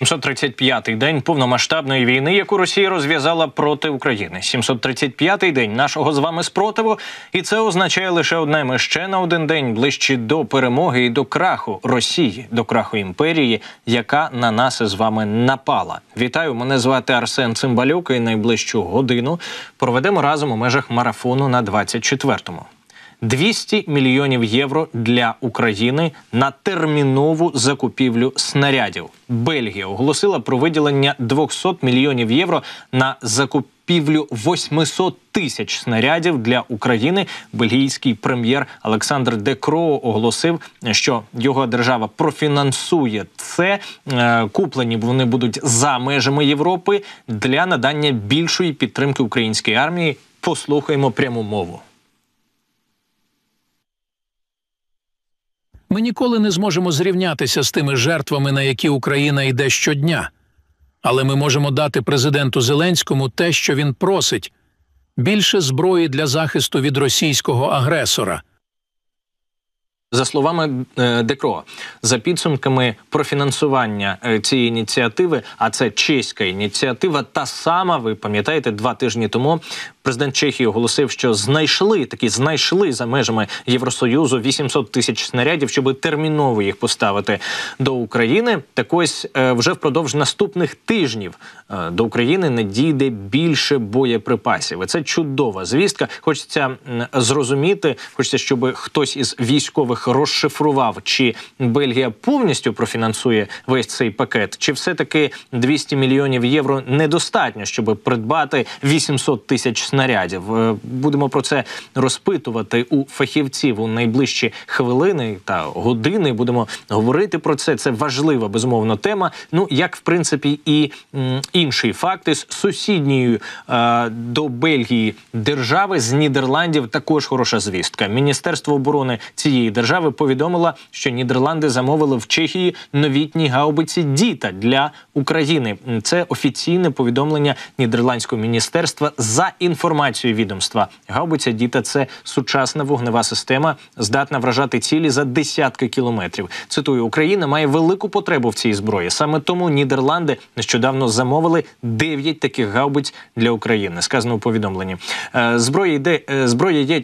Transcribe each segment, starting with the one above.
735-й день повномасштабної війни, яку Росія розв'язала проти України. 735-й день нашого з вами спротиву, і це означає лише одне: ми ще на один день ближче до перемоги і до краху Росії, до краху імперії, яка на нас із вами напала. Вітаю! Мене звати Арсен Цимбалюк. І найближчу годину проведемо разом у межах марафону на 24-му. 200 мільйонів євро для України на термінову закупівлю снарядів. Бельгія оголосила про виділення 200 мільйонів євро на закупівлю 800 тисяч снарядів для України. Бельгійський прем'єр Олександр Декро оголосив, що його держава профінансує це. Е, куплені вони будуть за межами Європи для надання більшої підтримки української армії. Послухаємо пряму мову. Ми ніколи не зможемо зрівнятися з тими жертвами, на які Україна йде щодня. Але ми можемо дати президенту Зеленському те, що він просить більше зброї для захисту від російського агресора. За словами е, Декро, за підсумками профінансування е, цієї ініціативи, а це чеська ініціатива, та сама ви пам'ятаєте, два тижні тому президент Чехії оголосив, що знайшли такі знайшли за межами Євросоюзу 800 тисяч снарядів, щоб терміново їх поставити до України. Так ось е, вже впродовж наступних тижнів до України надійде більше боєприпасів. І Це чудова звістка. Хочеться зрозуміти, хочеться, щоб хтось із військових розшифрував, чи Бельгія повністю профінансує весь цей пакет, чи все таки 200 мільйонів євро недостатньо, щоб придбати 800 тисяч снарядів. Е, будемо про це розпитувати у фахівців у найближчі хвилини та години. Будемо говорити про це. Це важлива безумовно тема. Ну як в принципі і м, інші факти з сусідньою е, до Бельгії держави з Нідерландів також хороша звістка. Міністерство оборони цієї держави повідомила, що Нідерланди замовили в Чехії новітні гаубиці Діта для України. Це офіційне повідомлення нідерландського міністерства за інформацією відомства. Гаубиця Діта це сучасна вогнева система, здатна вражати цілі за десятки кілометрів. Цитую, Україна має велику потребу в цій зброї. Саме тому Нідерланди нещодавно замовили 9 таких гаубиць для України. Сказано у повідомленні. Е, зброя йде е, зброя є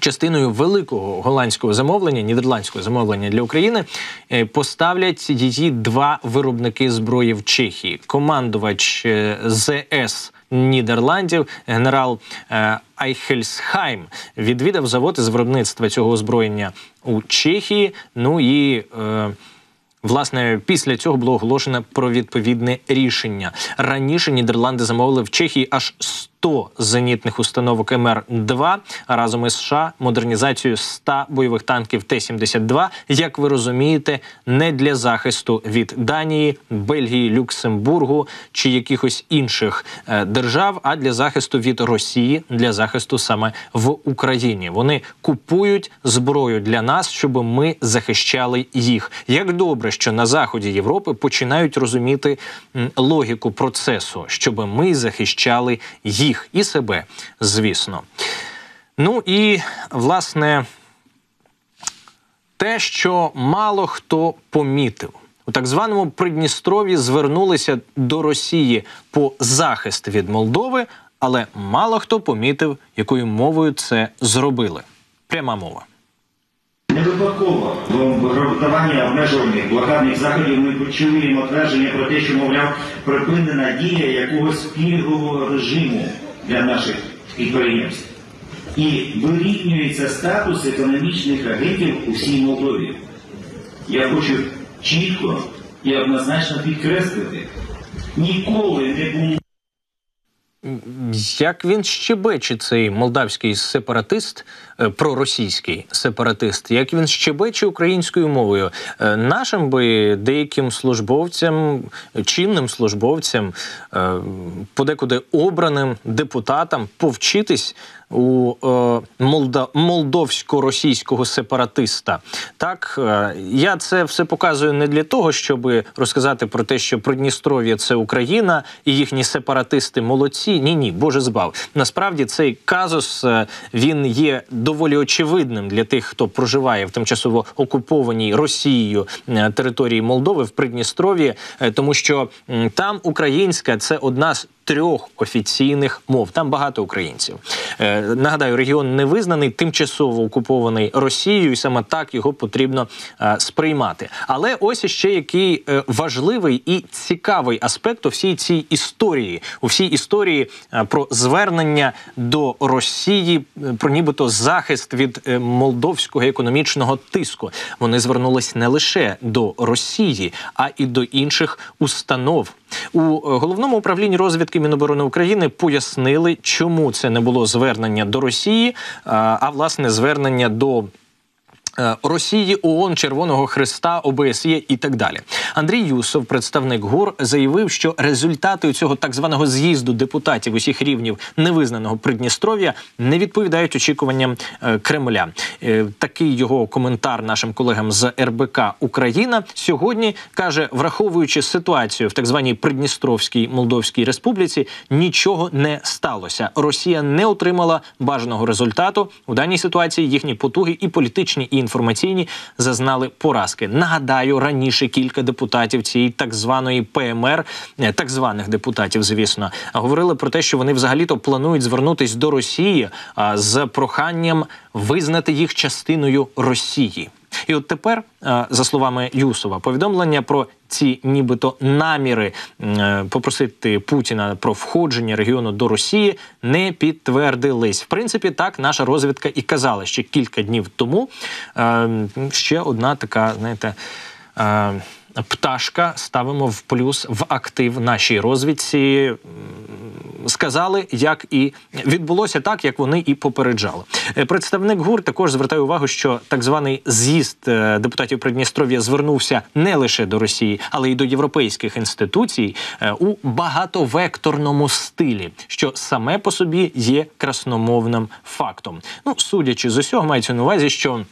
Частиною великого голландського замовлення, нідерландського замовлення для України е, поставлять її два виробники зброї в Чехії. Командувач ЗС Нідерландів, генерал е, Айхельсхайм, відвідав завод із виробництва цього озброєння у Чехії. Ну і Власне, після цього було оголошено про відповідне рішення. Раніше Нідерланди замовили в Чехії аж 100 зенітних установок МР-2 разом із США модернізацію 100 бойових танків Т-72, як ви розумієте, не для захисту від Данії, Бельгії, Люксембургу чи якихось інших е, держав, а для захисту від Росії, для захисту саме в Україні. Вони купують зброю для нас, щоб ми захищали їх. Як добре, що на заході Європи починають розуміти логіку процесу, щоб ми захищали їх їх і себе, звісно. Ну і власне те, що мало хто помітив. У так званому Придністрові звернулися до Росії по захист від Молдови, але мало хто помітив, якою мовою це зробили. Пряма мова. Не випадково в виготуванні обмежувальних блокадних заходів ми почуємо твердження про те, що, мовляв, припинена дія якогось пільгового режиму для наших підприємств. І вирівнюється статус економічних агентів у всій Молдові. Я хочу чітко і однозначно підкреслити, ніколи не було. Як він щебече цей молдавський сепаратист, е, проросійський сепаратист, як він щебече українською мовою, е, нашим би деяким службовцям, чинним службовцям, е, подекуди обраним депутатам повчитись у е, молдовсько-російського сепаратиста. Так е, я це все показую не для того, щоб розказати про те, що Придністров'я це Україна і їхні сепаратисти молодці. Ні, ні, Боже збав. Насправді цей казус е, він є доволі очевидним для тих, хто проживає в тимчасово окупованій Росією території Молдови в Придністров'ї, тому що там українська це одна з. Трьох офіційних мов там багато українців. Е, нагадаю, регіон не визнаний, тимчасово окупований Росією, і саме так його потрібно е, сприймати. Але ось іще який е, важливий і цікавий аспект у всій цій історії, у всій історії е, про звернення до Росії, е, про нібито захист від е, молдовського економічного тиску. Вони звернулись не лише до Росії, а і до інших установ. У е, головному управлінні розвідки Міноборони України пояснили, чому це не було звернення до Росії, а, власне звернення до. Е, Росії, ООН, Червоного Христа, ОБСЄ і так далі. Андрій Юсов, представник ГУР, заявив, що результати цього так званого з'їзду депутатів усіх рівнів невизнаного Придністров'я не відповідають очікуванням е, Кремля. Е, Такий його коментар нашим колегам з РБК Україна сьогодні каже, враховуючи ситуацію в так званій Придністровській Молдовській Республіці, нічого не сталося. Росія не отримала бажаного результату. У даній ситуації їхні потуги і політичні, і інформаційні зазнали поразки. Нагадаю, раніше кілька депутатів цієї так званої ПМР, е, так званих депутатів, звісно, говорили про те, що вони взагалі-то планують звернутись до Росії з проханням визнати їх частиною Росії. І от тепер, е, за словами Юсова, повідомлення про ці нібито наміри е, попросити Путіна про входження регіону до Росії не підтвердились. В принципі, так наша розвідка і казала ще кілька днів тому. Е, Ще одна така, знаєте. Пташка ставимо в плюс в актив нашій розвідці. Сказали, як і відбулося так, як вони і попереджали. Е, Представник ГУР також звертає увагу, що так званий з'їзд е, депутатів Придністров'я звернувся не лише до Росії, але й до європейських інституцій е, у багатовекторному стилі, що саме по собі є красномовним фактом. Ну, судячи з усього, мається на увазі, що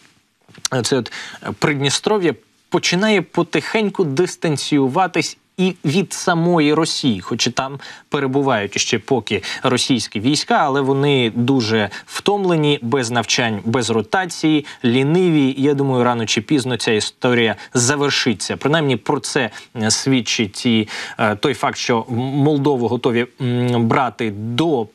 це от Придністров'я починає потихеньку дистанціюватись. І від самої Росії, хоч і там перебувають ще поки російські війська, але вони дуже втомлені, без навчань, без ротації, ліниві. Я думаю, рано чи пізно ця історія завершиться. Принаймні про це е, свідчить і е, той факт, що Молдову готові брати до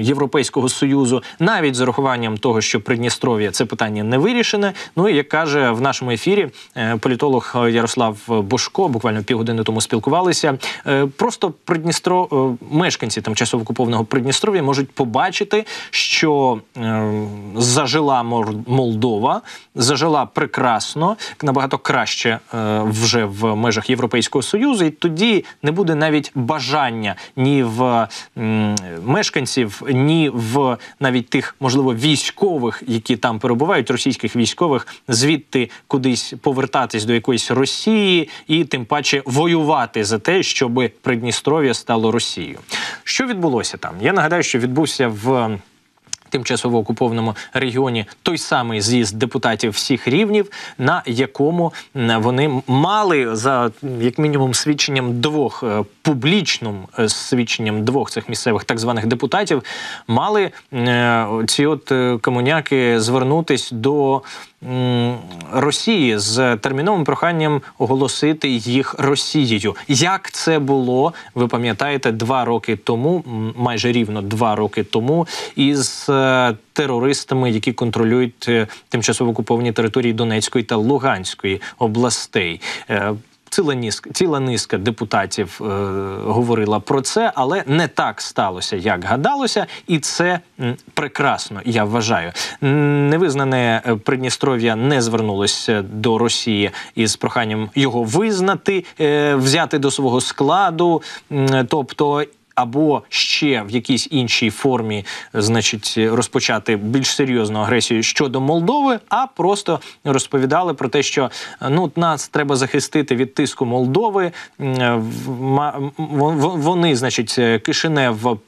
Європейського союзу, навіть з урахуванням того, що Придністров'я це питання не вирішене. Ну і як каже в нашому ефірі е, політолог Ярослав Бошко, буквально півгодини тому спілкувалися. е, Просто Придністро е, мешканці тимчасово окупованого Придністров'я можуть побачити, що е, зажила Молдова, зажила прекрасно, набагато краще вже в межах Європейського союзу, і тоді не буде навіть бажання ні в мешканців, ні в навіть тих, можливо, військових, які там перебувають, російських військових, звідти кудись повертатись до якоїсь Росії і тим паче воювати за те, щоб Придністров'я стало Росією. Що відбулося там? Я нагадаю, що відбувся в тимчасово окупованому регіоні той самий з'їзд депутатів всіх рівнів, на якому вони мали за як мінімум свідченням двох е, публічним е, свідченням двох цих місцевих так званих депутатів, мали е, ці от е, комуняки звернутись до Росії з терміновим проханням оголосити їх Росією. Як це було, ви пам'ятаєте, два роки тому, майже рівно два роки тому, із е, терористами, які контролюють е, тимчасово окуповані території Донецької та Луганської областей. Ціла низка, ціла низка депутатів е, говорила про це, але не так сталося, як гадалося, і це прекрасно. Я вважаю. Невизнане е, Придністров'я не звернулося до Росії із проханням його визнати, е, взяти до свого складу, е, тобто або ще в якійсь іншій формі, значить, розпочати більш серйозну агресію щодо Молдови, а просто розповідали про те, що ну нас треба захистити від тиску Молдови. Вон- Вони, значить, Кишинев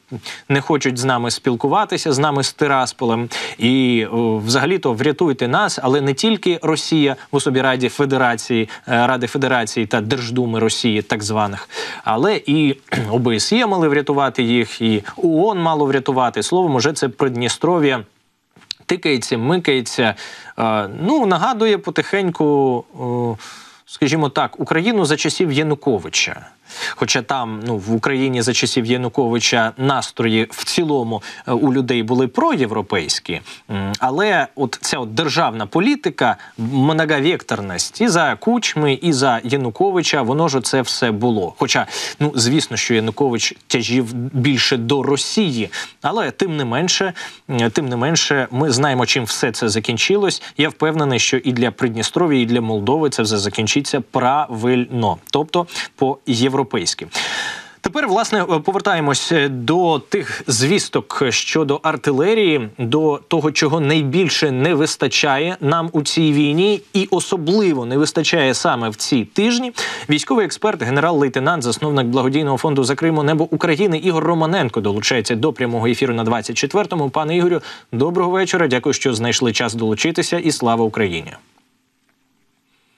не хочуть з нами спілкуватися, з нами з Тирасполем. І взагалі-то врятуйте нас, але не тільки Росія в особі Раді Федерації, е, Ради Федерації та Держдуми Росії, так званих, але і ОБСЄ мали врятувати. Врятувати їх, і ООН мало врятувати. Словом, уже це Придністров'я тикається, микається. Е, ну, нагадує потихеньку, скажімо так, Україну за часів Януковича. Хоча там ну в Україні за часів Януковича настрої в цілому е, у людей були проєвропейські, але от ця от державна політика, многовекторність і за Кучми, і за Януковича, воно ж це все було. Хоча, ну звісно, що Янукович тяжів більше до Росії, але тим не менше, тим не менше, ми знаємо, чим все це закінчилось. Я впевнений, що і для Придністров'я, і для Молдови це все закінчиться правильно, тобто по європейськи. Тепер, власне, повертаємось до тих звісток щодо артилерії, до того, чого найбільше не вистачає нам у цій війні, і особливо не вистачає саме в ці тижні. Військовий експерт, генерал-лейтенант, засновник благодійного фонду за Криму Небо України Ігор Романенко долучається до прямого ефіру на 24-му. Пане Ігорю, доброго вечора. Дякую, що знайшли час долучитися, і слава Україні.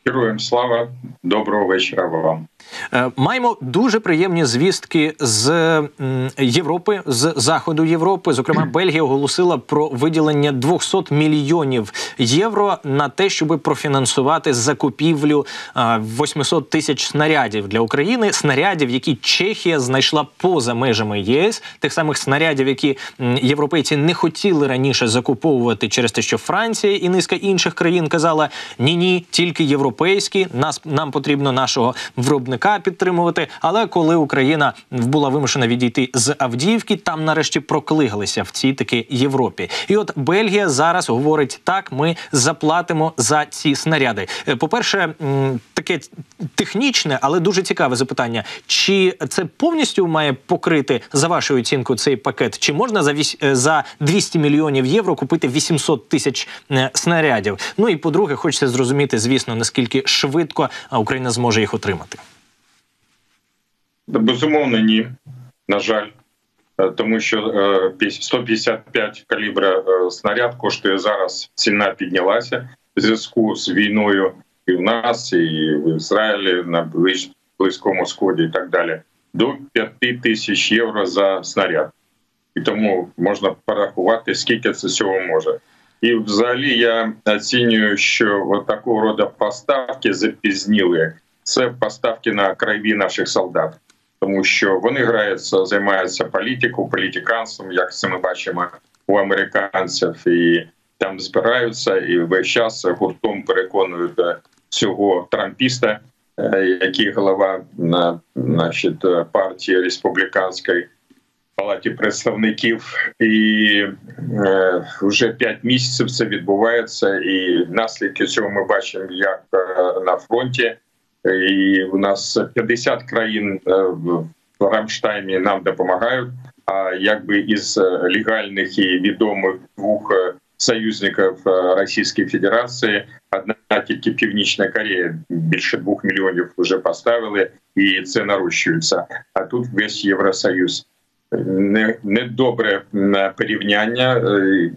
Героям слава, доброго вечора вам. Е, Маємо дуже приємні звістки з Європи, з заходу Європи. Зокрема, Бельгія оголосила про виділення 200 мільйонів євро на те, щоб профінансувати закупівлю е, 800 тисяч снарядів для України. Снарядів, які Чехія знайшла поза межами ЄС, тих самих снарядів, які європейці не хотіли раніше закуповувати через те, що Франція і низка інших країн казала: ні, ні, тільки європейські. Нас нам потрібно нашого виробника підтримувати. Але коли Україна була вимушена відійти з Авдіївки, там нарешті проклигалися в цій таки Європі. І от Бельгія зараз говорить: так, ми заплатимо за ці снаряди. Е, По-перше, таке технічне, але дуже цікаве запитання: чи це повністю має покрити за вашою оцінкою цей пакет? Чи можна за вісь- е, за 200 мільйонів євро купити 800 тисяч е, снарядів? Ну і по-друге, хочеться зрозуміти, звісно, наскільки швидко Україна зможе їх отримати. Безумовно, ні. На жаль, Е, тому що е, піс- 155 калібра е, снаряд коштує зараз. Ціна піднялася в зв'язку з війною і в нас, і в Ізраїлі на ближ- близькому сході, і так далі. До 5 тисяч євро за снаряд. І тому можна порахувати, скільки це цього може. І взагалі я оцінюю, що от такого роду поставки запізніли. Це поставки на крові наших солдат, Тому що вони граються, займаються політикою, політиканством, як це ми бачимо у американців, і там збираються і весь час гуртом переконують е, цього трампіста, е, який голова на значить, партії республіканської палаті представників, і е, вже п'ять місяців це відбувається, і наслідки цього ми бачимо як е, на фронті. І у нас 50 країн е, в Рамштайні нам допомагають. А якби із е, легальних і відомих двох е, союзників е, Російської Федерації одна тільки Північна Корея більше двох мільйонів вже поставили, і це нарощується. А тут весь Євросоюз не недобре порівняння. е,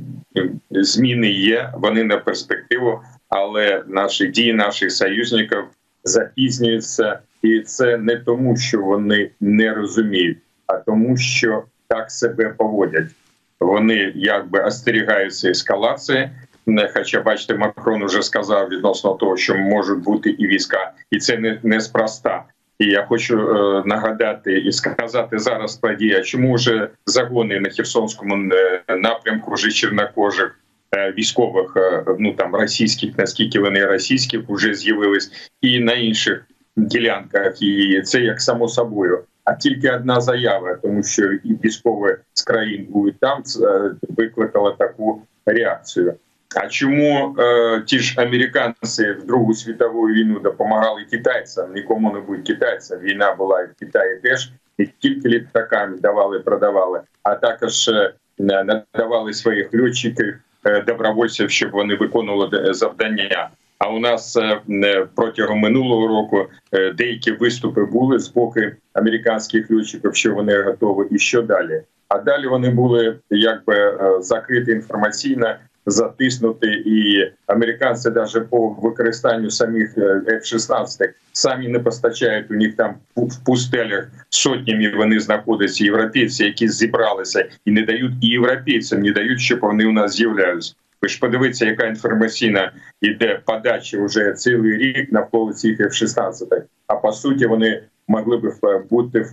Зміни є, вони на перспективу, але наші дії наших союзників запізнюються, і це не тому, що вони не розуміють, а тому, що так себе поводять. Вони якби остерігаються ескалації. Хоча бачите, Макрон вже сказав відносно того, що можуть бути і війська, і це не неспроста. І я хочу е, нагадати і сказати зараз подія, чому вже загони на Херсонському е, напрямку вже чорнокожих е, військових, е, ну там російських, наскільки вони російських, вже з'явились, і на інших ділянках. І це як само собою. А тільки одна заява, тому що і військові з країн будуть там, це викликала таку реакцію. А чому е, ті ж американці в Другу світову війну допомагали китайцям? Нікому не будь китайцям. Війна була і в Китаї теж і тільки літаками давали, продавали, а також е, надавали своїх льотчиків е, добровольців, щоб вони виконували завдання. А у нас е, е, протягом минулого року е, деякі виступи були з боку американських льотчиків, що вони готові, і що далі. А далі вони були якби е, закриті інформаційно затиснути, і американці навіть по використанню самих е, F-16 самі не постачають. У них там в пустелях сотнями вони знаходяться європейці, які зібралися і не дають і європейцям, не дають, щоб вони у нас з'являлися. Ви ж подивіться, яка інформаційна іде подача вже цілий рік навколо цих F-16. А по суті, вони могли б бути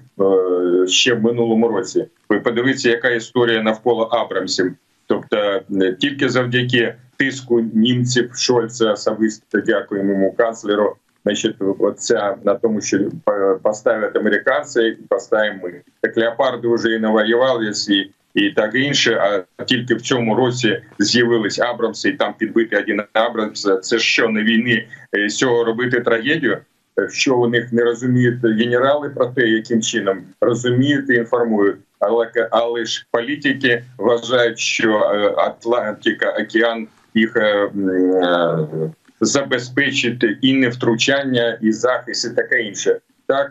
ще в минулому році. Ви подивіться, яка історія навколо Абрамсів. Тобто тільки завдяки тиску німців Шольца особисто дякуємо йому канцлеру. Значить, оця на тому, що поставлять американці, поставимо ми. Так леопарди вже і навоювалися, і, і так інше. А тільки в цьому році з'явились Абрамси, і там підбити один Абрамс. Це що на війни з цього робити трагедію? Що у них не розуміють генерали про те, яким чином розуміють і інформують але але ж політики вважають, що Атлантика океан їх забезпечить і невтручання, і захист, і таке інше. Так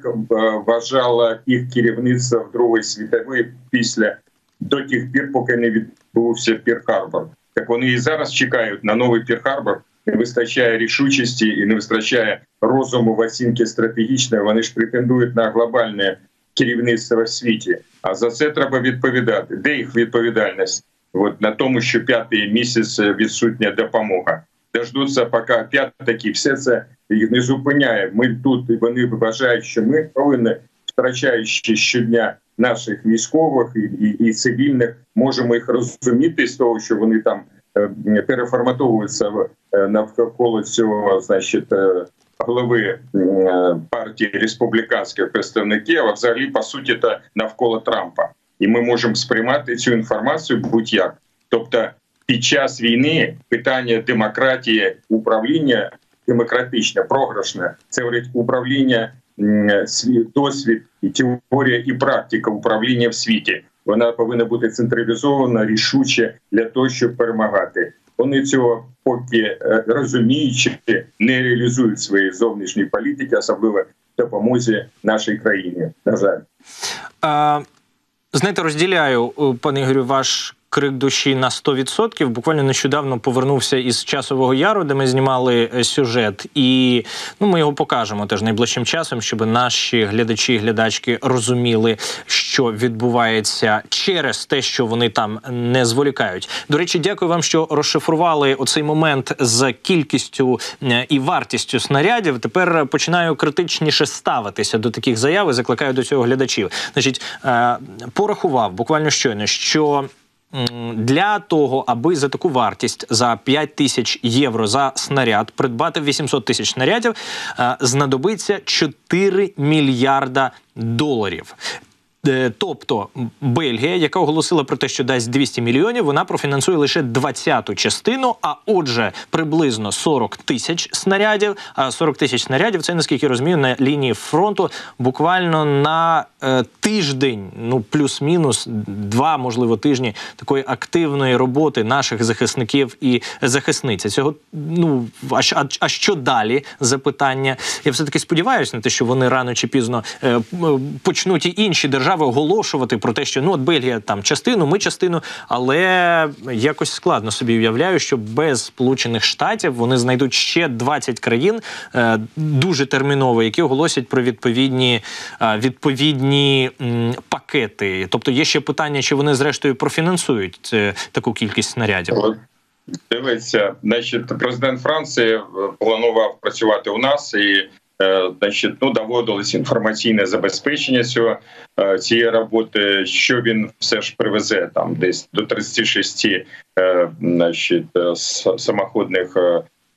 вважала їх керівництво в Другої світової після до тих пір, поки не відбувся Перл-Харбор. Так вони і зараз чекають на новий Перл-Харбор. Не вистачає рішучості і не вистачає розуму в оцінки стратегічної. Вони ж претендують на глобальне керівництва в світі. А за це треба відповідати. Де їх відповідальність? От на тому, що п'ятий місяць відсутня допомога. Дождуться, поки п'ятаки, все це їх не зупиняє. Ми тут і вони вважають, що ми повинні, втрачаючи щодня наших військових і, і, і цивільних, можемо їх розуміти з того, що вони там е, переформатовуються е, навколо цього, значить, е, голови партії республіканських представників, а взагалі по суті та навколо Трампа, і ми можемо сприймати цю інформацію будь-як. Тобто, під час війни питання демократії, управління демократичне, програшне, це говорить управління досвід і теорія і практика управління в світі. Вона повинна бути централізована, рішуче для того, щоб перемагати. Вони цього поки е, розуміючи, не реалізують свої зовнішні політики, особливо допомозі нашій країні. На жаль, а, знаєте, розділяю е, пане Ігорю, ваш крик душі на 100%. Буквально нещодавно повернувся із часового яру, де ми знімали е, сюжет, і ну ми його покажемо теж найближчим часом, щоб наші глядачі і глядачки розуміли, що відбувається через те, що вони там не зволікають. До речі, дякую вам, що розшифрували оцей момент з кількістю е, і вартістю снарядів. Тепер починаю критичніше ставитися до таких заяв і закликаю до цього глядачів. Значить, е, порахував буквально щойно, що для того, аби за таку вартість за 5 тисяч євро за снаряд придбати 800 тисяч снарядів, е, знадобиться 4 мільярда доларів. Е, тобто Бельгія, яка оголосила про те, що дасть 200 мільйонів, вона профінансує лише 20-ту частину. А отже, приблизно 40 тисяч снарядів. А 40 тисяч снарядів це наскільки розумію, на лінії фронту буквально на е, тиждень, ну плюс-мінус два, можливо, тижні такої активної роботи наших захисників і захисниць. Цього ну а, а, а що далі? Запитання. Я все таки сподіваюся на те, що вони рано чи пізно е, почнуть і інші держави держави оголошувати про те, що ну от Бельгія там частину, ми частину, але якось складно собі уявляю, що без Сполучених Штатів вони знайдуть ще 20 країн е, дуже терміново, які оголосять про відповідні е, відповідні пакети. Тобто є ще питання, чи вони зрештою профінансують е, таку кількість снарядів. Дивиться, значить, президент Франції е, планував працювати у нас і значить, ну доводилось інформаційне забезпечення цього е, цієї роботи. Що він все ж привезе там, десь до 36 е, значить, самоходних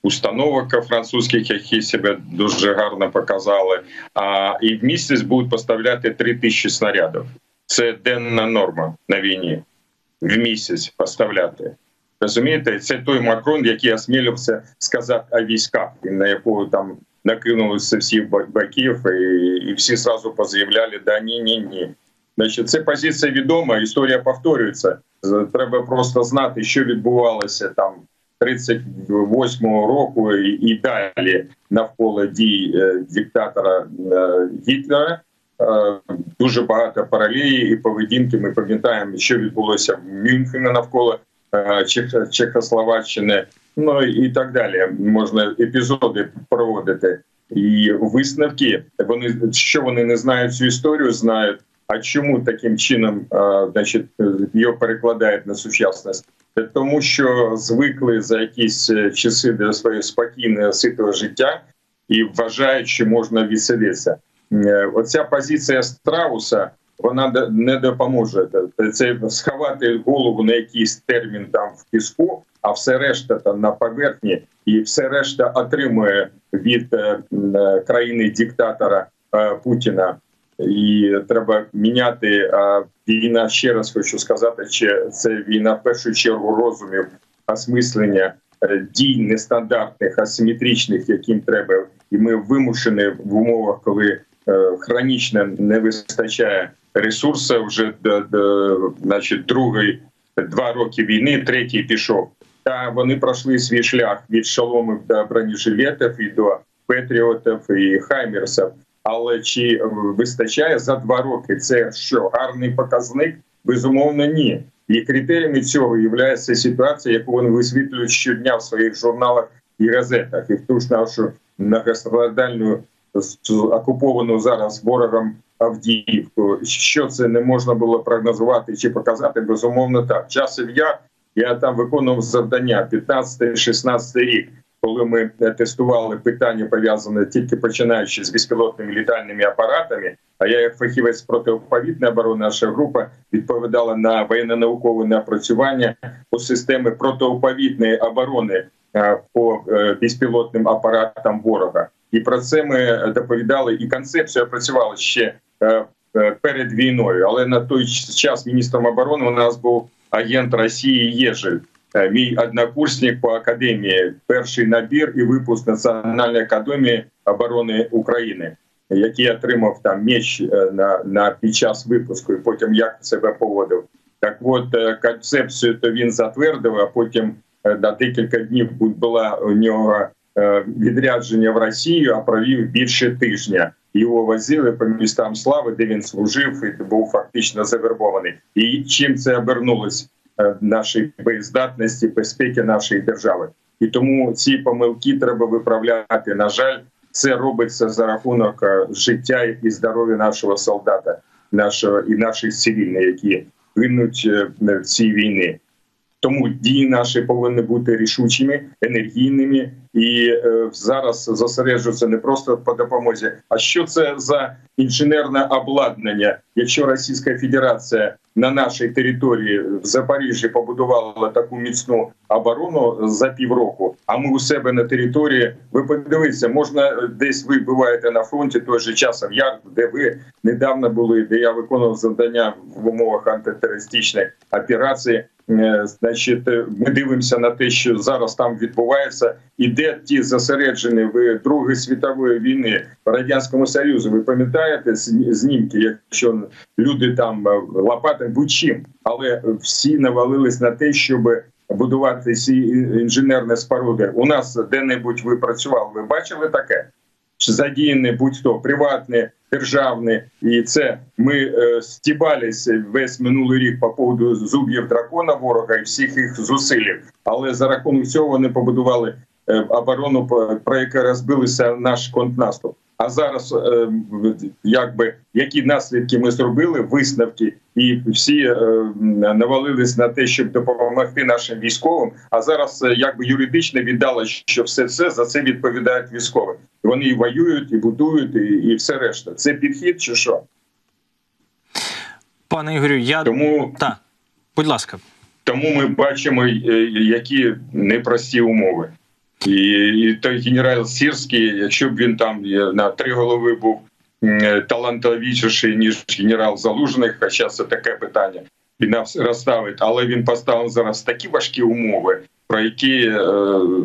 установок французьких, які себе дуже гарно показали. А і в місяць будуть поставляти 3 тисячі снарядів. Це денна норма на війні в місяць поставляти. Розумієте, це той Макрон, який осмілився сказати о військах, на якого там накинулися всі боків, і і всі зразу позаявляли, да ні, ні, ні. Значить, це позиція відома, історія повторюється. Треба просто знати, що відбувалося там 38-го року і, і далі навколо дій е, диктатора е, Гітлера. Е, дуже багато паралелі і поведінки. Ми пам'ятаємо, що відбулося в Мюнхені навколо Чех- Чехословаччини, ну і так далі. Можна епізоди проводити. І висновки вони що вони не знають цю історію, знають. А чому таким чином, е, значить, е, його перекладають на сучасність? Тому що звикли за якісь е, часи до своєї спокійного ситого життя і вважають, що можна відсидитися. Е, Оця позиція страуса вона не допоможе. Це сховати голову на якийсь термін там в піску, а все решта там на поверхні, і все решта отримує від е, е, країни диктатора е, Путіна. І треба міняти а війна. Ще раз хочу сказати, чи це війна в першу чергу розумів, осмислення дій нестандартних, асиметричних, яким треба, і ми вимушені в умовах, коли хронічно не вистачає ресурсів, вже до, до, значить, другий два роки війни, третій пішов. Та вони пройшли свій шлях від шоломів до бронежилетів і до петріотів і хаймерсів. Але чи вистачає за два роки? Це що гарний показник? Безумовно, ні. І критеріями цього є ситуація, яку вони висвітлюють щодня в своїх журналах і газетах, і в ту ж нашу многострадальну окуповану зараз ворогом Авдіївку. Що це не можна було прогнозувати чи показати? Безумовно, так часів я я там виконував завдання 15-16 рік, коли ми е, тестували питання пов'язане тільки починаючи з безпілотними літальними апаратами. А я, як фахівець протиповітряної оборони, наша група відповідала на воєнно-наукове напрацювання по системі протиповітряної оборони е, по е, безпілотним апаратам ворога. І про це ми доповідали. І концепцію опрацювали ще е, е, перед війною. Але на той час міністром оборони у нас був агент Росії Єжель. Е, Мій однокурсник по академії, перший набір і випуск Національної академії оборони України, який отримав там меч на, на під час випуску, і потім як себе поводив. Так, от концепцію то він затвердив, а потім на декілька днів була у нього відрядження в Росію, а провів більше тижня. Його возили по містам слави, де він служив і був фактично завербований. І чим це обернулось е, нашій боєздатності, безпеки нашої держави? І тому ці помилки треба виправляти. На жаль, це робиться за рахунок е, життя і здоров'я нашого солдата, нашого і наших цивільних, які гинуть е, в цій війні. Тому дії наші повинні бути рішучими, енергійними і е, зараз зосереджуються не просто по допомозі. А що це за інженерне обладнання? Якщо Російська Федерація на нашій території в Запоріжжі побудувала таку міцну оборону за півроку, а ми у себе на території, ви подивіться, можна е, десь ви буваєте на фронті той же часом яр, де ви недавно були, де я виконував завдання в умовах антитерористичної операції. Е, Значить, е, ми дивимося на те, що зараз там відбувається, і де ті зосереджені в Другої світової війни в радянському союзі. Ви пам'ятаєте знімки, якщо люди там е, лопати будь-чим, але всі навалились на те, щоб будувати ці інженерні споруди. У нас де-небудь ви працювали. Ви бачили таке? Чи задіяні будь-хто приватні, державні, і це ми е, стібалися весь минулий рік по поводу зуб'їв дракона ворога і всіх їх зусиль. Але за рахунок цього вони побудували е, оборону, про яке розбилися наш контрнаступ. А зараз е, якби які наслідки ми зробили, висновки, і всі е, навалились на те, щоб допомогти нашим військовим. А зараз е, якби юридично віддало, що все це за це відповідають військові. Вони і воюють, і будують, і, і все решта. Це підхід чи що? Пане Ігорю, я Тому так, будь ласка. Тому ми бачимо, які непрості умови. І, і той генерал Сірський, якщо б він там е, на три голови був м, талантовіший, ніж генерал Залужний, хоча це таке питання, нас розставить, але він поставив зараз такі важкі умови, про які е,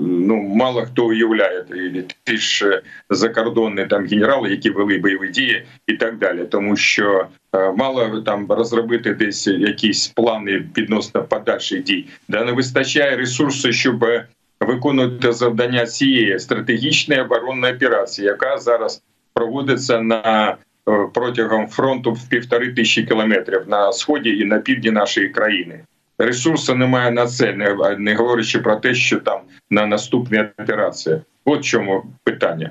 ну мало хто уявляє. І ті ж е, закордонні там генерали, які вели бойові дії, і так далі, тому що е, мало там розробити десь якісь плани відносно подальших дій, де не вистачає ресурсу, щоб е, виконувати завдання цієї стратегічної оборонної операції, яка зараз проводиться на е, протягом фронту в півтори тисячі кілометрів на сході і на півдні нашої країни. ресурсу немає на це, не, не говорячи про те, що там на наступні операції. От чому питання.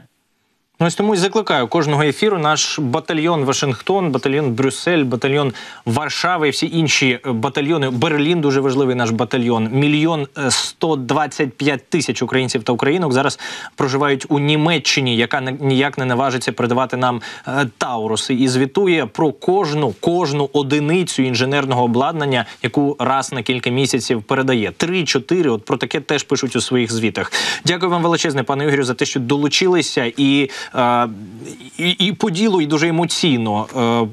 Ну, ось тому і закликаю кожного ефіру наш батальйон Вашингтон, батальйон Брюссель, батальйон Варшава і всі інші е, батальйони. Берлін дуже важливий наш батальйон. Мільйон е, 125 тисяч українців та українок зараз проживають у Німеччині, яка ніяк не наважиться передавати нам е, Тауруси, і звітує про кожну кожну одиницю інженерного обладнання, яку раз на кілька місяців передає. Три-чотири. От про таке теж пишуть у своїх звітах. Дякую вам величезне, пане Ігорю, за те, що долучилися і, е, і, і по ділу, і дуже емоційно, е,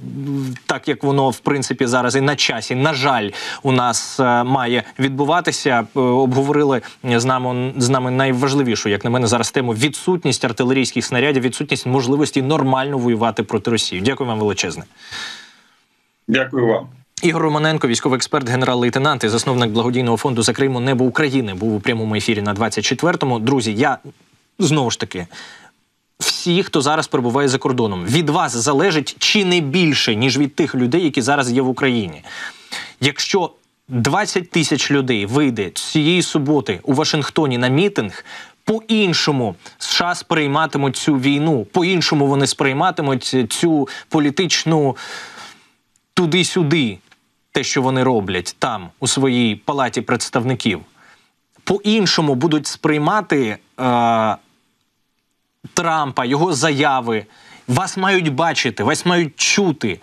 так як воно в принципі зараз і на часі, на жаль, у нас е, має відбуватися. Е, обговорили з нами з нами найважливішу, як на мене, зараз тему відсутність артилерійських снарядів, відсутність можливості нормально воювати проти Росії. Дякую вам величезне. Дякую вам. Ігор Романенко, військовий експерт, генерал-лейтенант і засновник благодійного фонду за Криму Небо України, був у прямому ефірі на 24-му. Друзі, я знову ж таки. Всі, хто зараз перебуває за кордоном, від вас залежить чи не більше, ніж від тих людей, які зараз є в Україні. Якщо 20 тисяч людей вийде цієї суботи у Вашингтоні на мітинг, по-іншому США сприйматимуть цю війну, по-іншому вони сприйматимуть цю політичну туди-сюди, те, що вони роблять там, у своїй палаті представників, по-іншому будуть сприймати е, Трампа, його заяви. Вас мають бачити, вас мають чути.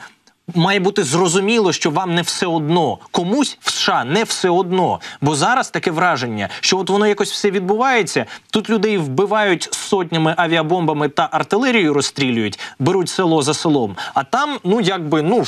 Має бути зрозуміло, що вам не все одно. Комусь в США не все одно. Бо зараз таке враження, що от воно якось все відбувається. Тут людей вбивають сотнями авіабомбами та артилерією розстрілюють, беруть село за селом. А там, ну якби ну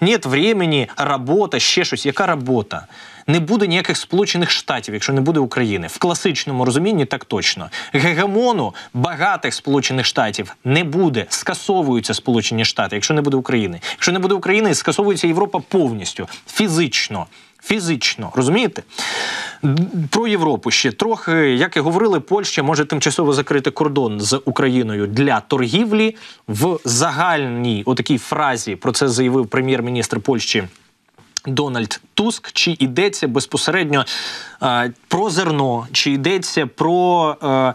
нет времени, робота, ще щось. Яка робота? Не буде ніяких сполучених штатів, якщо не буде України. В класичному розумінні так точно. Гегемону багатих сполучених штатів не буде. Скасовуються Сполучені Штати, якщо не буде України. Якщо не буде України, скасовується Європа повністю фізично. Фізично, розумієте? Про Європу ще трохи, як і говорили, Польща може тимчасово закрити кордон з Україною для торгівлі. В загальній отакій фразі про це заявив прем'єр-міністр Польщі Дональд Туск, чи йдеться безпосередньо е, про зерно, чи йдеться про е,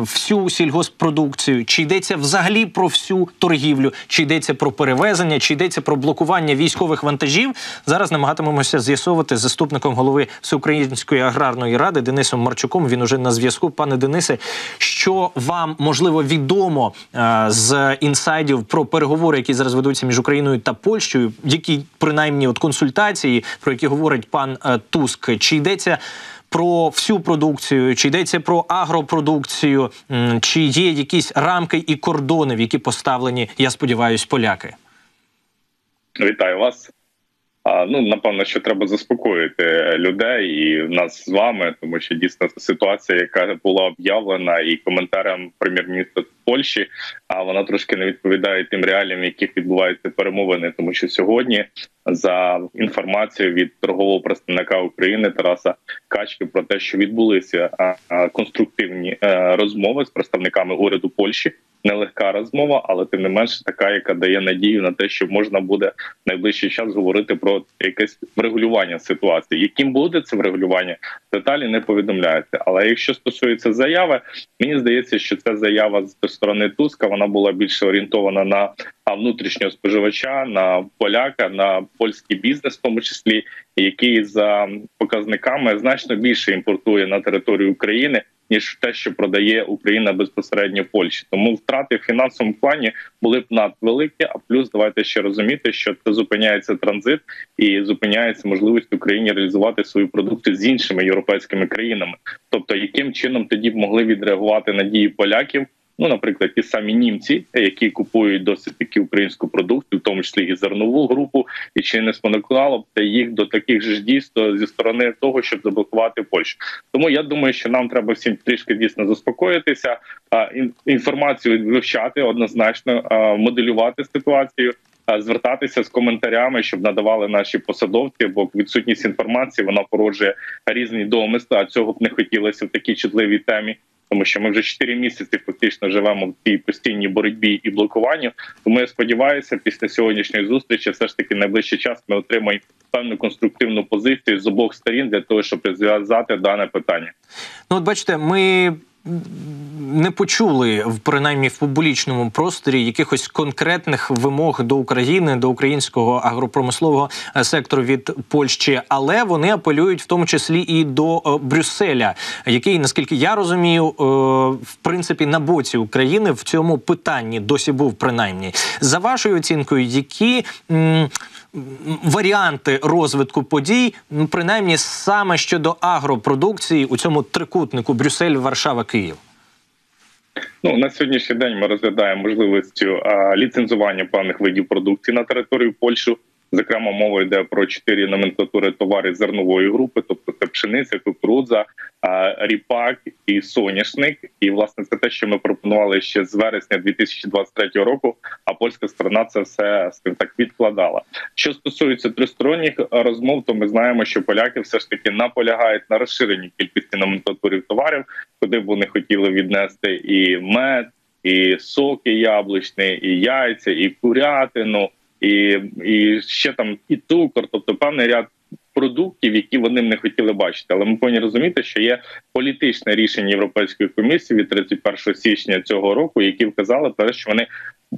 всю сільгоспродукцію, чи йдеться взагалі про всю торгівлю, чи йдеться про перевезення, чи йдеться про блокування військових вантажів. Зараз намагатимемося з'ясовувати з заступником голови Всеукраїнської аграрної ради Денисом Марчуком. Він уже на зв'язку. Пане Денисе, що вам можливо відомо е, з інсайдів про переговори, які зараз ведуться між Україною та Польщею, які принаймні от консультації, про які говорить пан е, Туск, чи йдеться про всю продукцію, чи йдеться про агропродукцію, чи є якісь рамки і кордони, в які поставлені, я сподіваюся, поляки. Вітаю вас. А, ну напевно, що треба заспокоїти людей і нас з вами, тому що дійсно ситуація, яка була об'явлена, і коментарям прем'єр-міністра Польщі, а вона трошки не відповідає тим реаліям, в яких відбуваються перемовини, тому що сьогодні, за інформацією від торгового представника України Тараса Качки, про те, що відбулися конструктивні е, розмови з представниками уряду Польщі. Нелегка розмова, але тим не менше така, яка дає надію на те, що можна буде в найближчий час говорити про якесь врегулювання ситуації. Яким буде це врегулювання, деталі не повідомляються. Але якщо стосується заяви, мені здається, що ця заява з сторони Туска вона була більше орієнтована на внутрішнього споживача, на поляка, на польський бізнес, в тому числі, який за показниками значно більше імпортує на територію України. Ніж те, що продає Україна безпосередньо Польщі, тому втрати в фінансовому плані були б надвеликі. А плюс давайте ще розуміти, що це зупиняється транзит і зупиняється можливість Україні реалізувати свою продукцію з іншими європейськими країнами. Тобто, яким чином тоді б могли відреагувати на дії поляків? Ну, наприклад, ті самі німці, які купують досить таки українську продукцію, в тому числі і зернову групу, і чи не спонукало б їх до таких ж дій зі сторони того, щоб заблокувати Польщу. Тому я думаю, що нам треба всім трішки дійсно заспокоїтися, інформацію вивчати однозначно, моделювати ситуацію. Звертатися з коментарями, щоб надавали наші посадовці, бо відсутність інформації вона породжує різні домисли. А цього б не хотілося в такій чутливій темі. Тому що ми вже 4 місяці фактично живемо в цій постійній боротьбі і блокуванні. Тому я сподіваюся, після сьогоднішньої зустрічі, все ж таки найближчий час ми отримаємо певну конструктивну позицію з обох сторін для того, щоб розв'язати дане питання. Ну, от бачите, ми не почули в принаймні в публічному просторі якихось конкретних вимог до України, до українського агропромислового е, сектору від Польщі, але вони апелюють в тому числі і до е, Брюсселя, який, наскільки я розумію, е, в принципі на боці України в цьому питанні досі був принаймні. За вашою оцінкою, які варіанти розвитку подій, ну, принаймні саме щодо агропродукції у цьому трикутнику Брюссель, Варшава, Київ. Ну на сьогоднішній день ми розглядаємо можливістю ліцензування певних видів продукції на територію Польщі. Зокрема, мова йде про чотири номенклатури товарів зернової групи, тобто це пшениця, кукурудза, ріпак і соняшник. І власне це те, що ми пропонували ще з вересня 2023 року. А польська сторона це все скажімо так відкладала. Що стосується тристоронніх розмов, то ми знаємо, що поляки все ж таки наполягають на розширенні кількості номенклатурів товарів, куди б вони хотіли віднести і мед, і соки яблучні, і яйця, і курятину і і ще там і цукор, тобто певний ряд продуктів, які вони не хотіли бачити. Але ми повинні розуміти, що є політичне рішення Європейської комісії від 31 січня цього року, які вказали те, що вони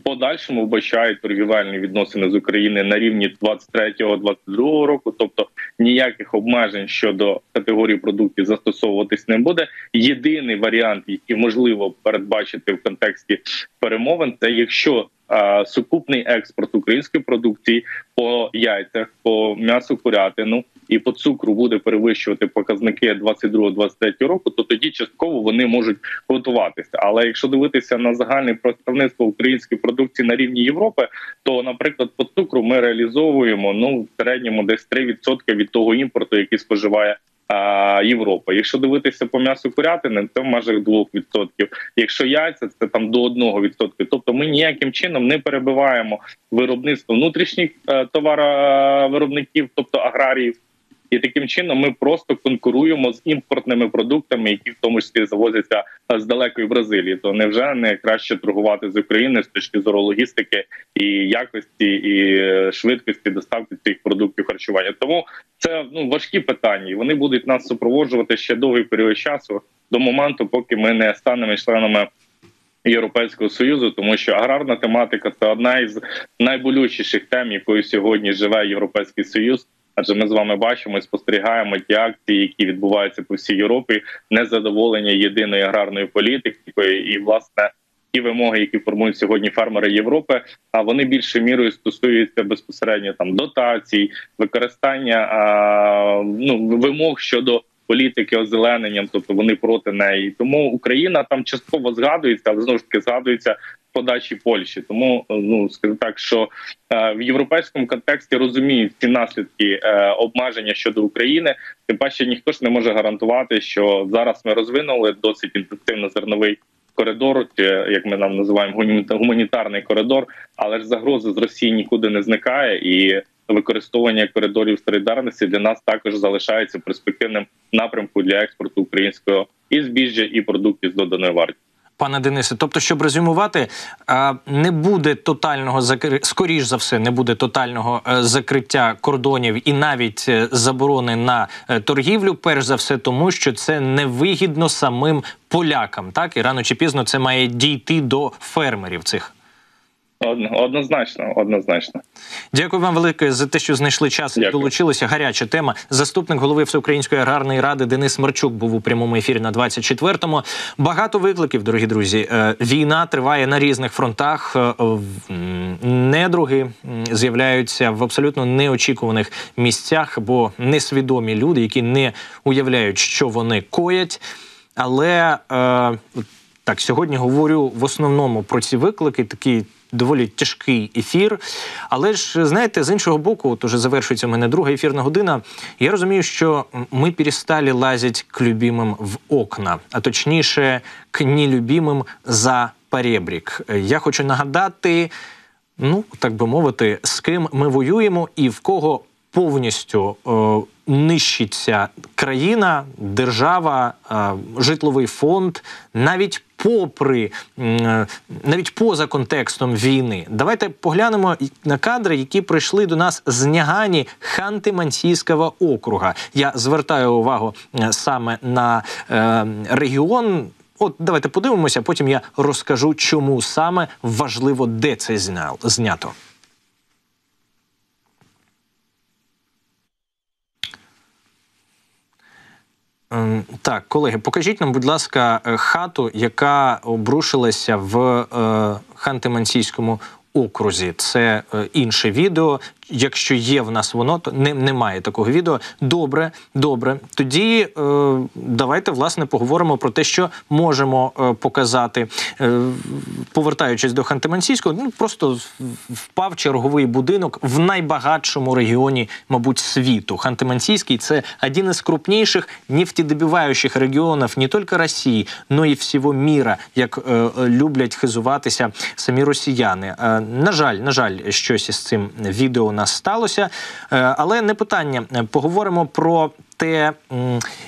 подальшому вбачають торгівельні відносини з України на рівні 23-22 року, тобто ніяких обмежень щодо категорії продуктів застосовуватись не буде. Єдиний варіант, який можливо передбачити в контексті перемовин, це якщо сукупний експорт української продукції по яйцях, по м'ясу курятину і по цукру буде перевищувати показники 22-23 року, то тоді частково вони можуть готуватися. Але якщо дивитися на загальне представництво української продукції на рівні Європи, то, наприклад, по цукру ми реалізовуємо ну в середньому десь 3% від того імпорту, який споживає Європа. Якщо дивитися по м'ясу курятини, це в межах 2%. Якщо яйця, це там до 1%. Тобто ми ніяким чином не перебиваємо виробництво внутрішніх е, товаровиробників, тобто аграріїв. І таким чином ми просто конкуруємо з імпортними продуктами, які в тому числі завозяться з далекої Бразилії. То невже не краще торгувати з Україною з точки зору логістики і якості і е, швидкості доставки цих продуктів харчування? Тому це ну важкі питання. і Вони будуть нас супроводжувати ще довгий період часу до моменту, поки ми не станемо членами. Європейського союзу, тому що аграрна тематика це одна із найболючіших тем, якою сьогодні живе європейський союз. Адже ми з вами бачимо і спостерігаємо ті акції, які відбуваються по всій Європі, незадоволення єдиної аграрної політики, і власне ті вимоги, які формують сьогодні фермери Європи, а вони більше мірою стосуються безпосередньо там дотацій, використання а, ну вимог щодо. Політики озелененням, тобто вони проти неї, тому Україна там частково згадується, але знову ж таки згадується подачі Польщі. Тому ну скажу так, що е, в європейському контексті розуміють ці наслідки е, обмеження щодо України. Тим паче ніхто ж не може гарантувати, що зараз ми розвинули досить інтенсивно зерновий. Коридор, як ми нам називаємо гуманітарний коридор, але ж загроза з Росії нікуди не зникає, і використовування коридорів солідарності для нас також залишається перспективним напрямку для експорту українського і збіжжя, і продуктів з доданою вартістю пане Денисе. Тобто, щоб резюмувати, не буде тотального закри... скоріш за все, не буде тотального е, закриття кордонів і навіть е, заборони на е, торгівлю. Перш за все, тому що це невигідно самим полякам. Так і рано чи пізно це має дійти до фермерів цих. Однозначно, однозначно. Дякую вам велике за те, що знайшли час і долучилися. Гаряча тема. Заступник голови Всеукраїнської аграрної ради Денис Марчук був у прямому ефірі на 24-му. Багато викликів, дорогі друзі. Е, війна триває на різних фронтах. Е, недруги з'являються в абсолютно неочікуваних місцях, бо несвідомі люди, які не уявляють, що вони коять. Але е, так сьогодні говорю в основному про ці виклики, такі доволі тяжкий ефір. Але ж знаєте, з іншого боку, от уже завершується у мене друга ефірна година. Я розумію, що ми перестали лазити к любимим в окна, а точніше, к нелюбимим за перебрік. Я хочу нагадати. Ну, так би мовити, з ким ми воюємо і в кого повністю е, нищиться країна, держава, е, житловий фонд, навіть попри е, навіть поза контекстом війни. Давайте поглянемо на кадри, які прийшли до нас з Нягані Ханти-Мансійського округа. Я звертаю увагу е, саме на е, регіон. От давайте подивимося, потім я розкажу, чому саме важливо, де це зня- знято. Так, колеги, покажіть нам, будь ласка, е, хату, яка обрушилася в е, Ханти-Мансійському окрузі. Це е, інше відео. Якщо є в нас воно, то не, немає такого відео. Добре, добре. Тоді е, давайте власне поговоримо про те, що можемо е, показати. Е, повертаючись до Ханти-Мансійського, ну просто впав черговий будинок в найбагатшому регіоні, мабуть, світу. Ханти-Мансийский – це один из крупнейших нефтедобивающих регіонів не тільки Росії, но і всього міра, як е, люблять хизуватися самі росіяни. Е, на жаль, на жаль, щось із цим відео у нас сталося. Е, але не питання. Е, Поговоримо про те,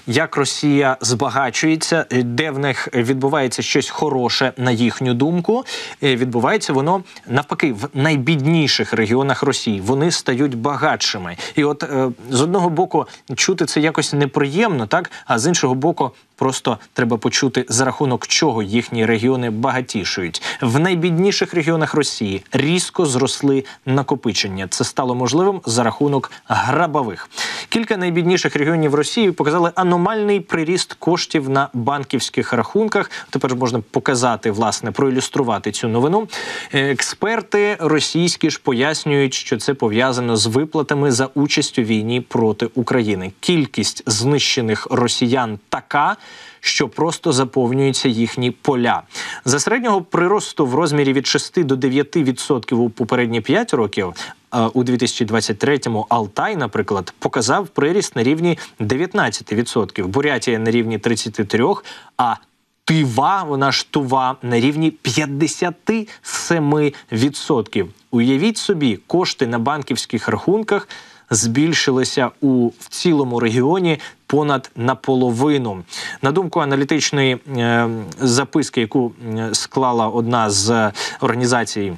як Росія збагачується, е, де в них відбувається щось хороше, на їхню думку. Е, Відбувається воно навпаки в найбідніших регіонах Росії. Вони стають багатшими. І от е, з одного боку чути це якось неприємно, так а з іншого боку. Просто треба почути за рахунок чого їхні регіони багатішують. В найбідніших регіонах Росії різко зросли накопичення. Це стало можливим за рахунок грабових. Кілька найбідніших регіонів Росії показали аномальний приріст коштів на банківських рахунках. Тепер можна показати, власне, проілюструвати цю новину. Е, Експерти російські ж пояснюють, що це пов'язано з виплатами за участь у війні проти України. Кількість знищених росіян така. Що просто заповнюються їхні поля за середнього приросту в розмірі від 6 до 9% у попередні 5 років. Е, У 2023-му Алтай, наприклад, показав приріст на рівні 19%, Бурятія на рівні 33%, а Тива, вона ж тува на рівні 57%. Уявіть собі, кошти на банківських рахунках збільшилися у в цілому регіоні понад наполовину. На думку аналітичної е, записки, яку е, склала одна з організацій.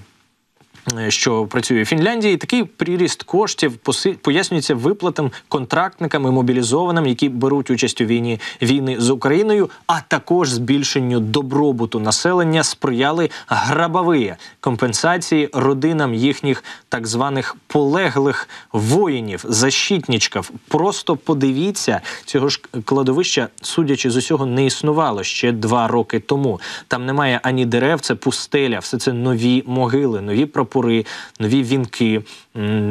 Е, Що працює в Фінляндії, такий приріст коштів пояснюється виплатам контрактникам і мобілізованим, які беруть участь у війні війни з Україною, а також збільшенню добробуту населення сприяли грабові компенсації родинам їхніх так званих полеглих воїнів, защитничків. Просто подивіться, цього ж кладовища, судячи з усього, не існувало ще два роки тому. Там немає ані дерев, це пустеля, все це нові могили, нові прапори, нові вінки.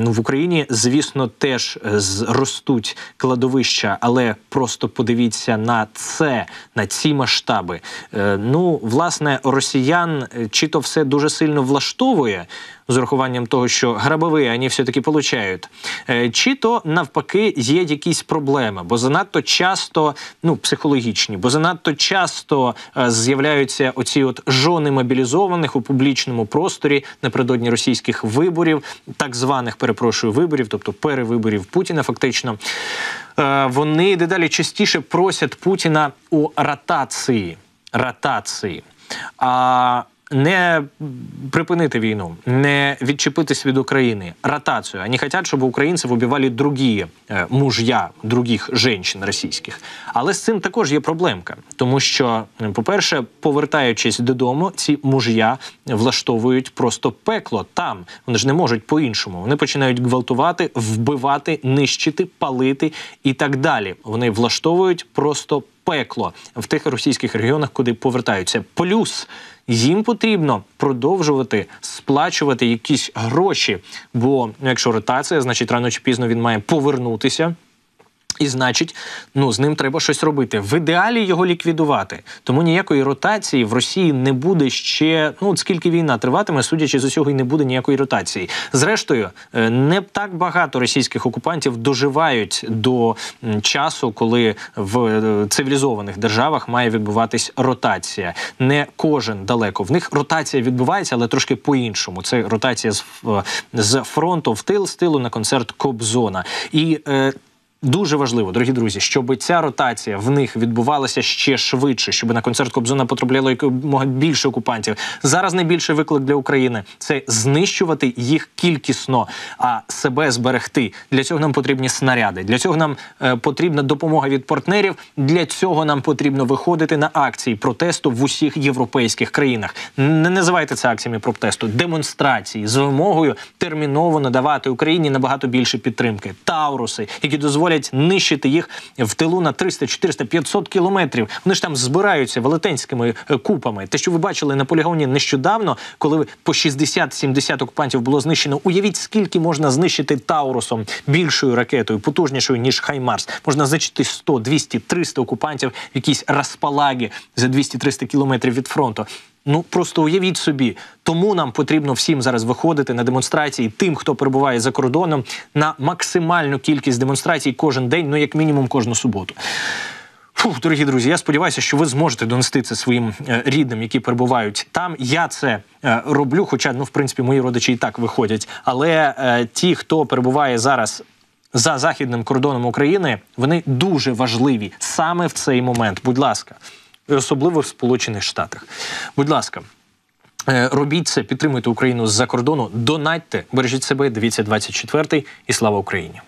В Україні, звісно, теж е, ростуть кладовища, але просто подивіться на це, на ці масштаби. Е, Ну, власне, росіян е, чи то все дуже сильно влаштовує. З урахуванням того, що грабові вони все-таки получають, Е, чи то навпаки є якісь проблеми, бо занадто часто, ну психологічні, бо занадто часто е, з'являються оці от жони мобілізованих у публічному просторі напередодні російських виборів, так званих перепрошую виборів, тобто перевиборів Путіна, фактично. Е, Вони дедалі частіше просять Путіна у ротації. Ротації. А не припинити війну, не відчепитись від України, ротацію. Вони хочуть, щоб українців убивали другі е, муж'я других жінок російських. Але з цим також є проблемка, тому що, по-перше, повертаючись додому, ці муж'я влаштовують просто пекло там. Вони ж не можуть по-іншому. Вони починають гвалтувати, вбивати, нищити, палити і так далі. Вони влаштовують просто пекло в тих російських регіонах, куди повертаються. Плюс їм потрібно продовжувати сплачувати якісь гроші. Бо ну, якщо ротація, значить рано чи пізно він має повернутися. І значить, ну з ним треба щось робити. В ідеалі його ліквідувати. Тому ніякої ротації в Росії не буде ще. Ну скільки війна триватиме, судячи з усього, і не буде ніякої ротації. Зрештою, е, не так багато російських окупантів доживають до часу, коли в е, цивілізованих державах має відбуватись ротація. Не кожен далеко в них ротація відбувається, але трошки по-іншому. Це ротація з, з фронту в тил, з тилу на концерт Кобзона. І е, Дуже важливо, дорогі друзі, щоб ця ротація в них відбувалася ще швидше, щоб на концерт Кобзона потрапляло якомога більше окупантів. Зараз найбільший виклик для України це знищувати їх кількісно, а себе зберегти. Для цього нам потрібні снаряди. Для цього нам е, потрібна допомога від партнерів. Для цього нам потрібно виходити на акції протесту в усіх європейських країнах. Не називайте це акціями протесту, демонстрації з вимогою терміново надавати Україні набагато більше підтримки. Тауруси, які дозволять нищити їх в тилу на 300, 400, 500 кілометрів. Вони ж там збираються велетенськими е, купами. Те, що ви бачили на полігоні нещодавно, коли по 60-70 окупантів було знищено. Уявіть, скільки можна знищити Таурусом більшою ракетою, потужнішою ніж Хаймарс. Можна знищити 100, 200, 300 окупантів в якійсь розпалагі за 200-300 кілометрів від фронту. Ну просто уявіть собі, тому нам потрібно всім зараз виходити на демонстрації тим, хто перебуває за кордоном, на максимальну кількість демонстрацій кожен день, ну як мінімум кожну суботу. Фух, дорогі друзі, я сподіваюся, що ви зможете донести це своїм е, рідним, які перебувають там. Я це е, роблю, хоча ну, в принципі, мої родичі і так виходять. Але е, ті, хто перебуває зараз за західним кордоном України, вони дуже важливі саме в цей момент. Будь ласка, особливо в Сполучених Штатах. Будь ласка. е, Робіть це, підтримуйте Україну з-за кордону, донатьте, бережіть себе, дивіться 24 і слава Україні.